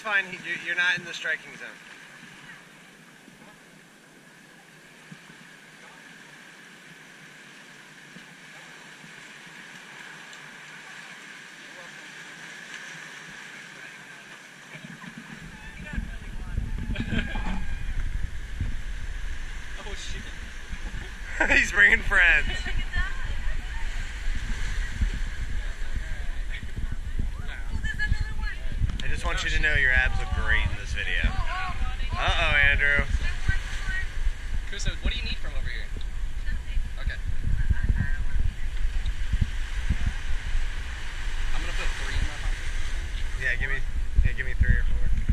fine. He, you- you're not in the striking zone. Oh shit. He's bringing friends. want you to know your abs look great in this video. Uh-oh, Andrew. Kuso, what do you need from over here? Okay. I'm gonna put three in my pocket. Yeah, give me, yeah, give me three or four.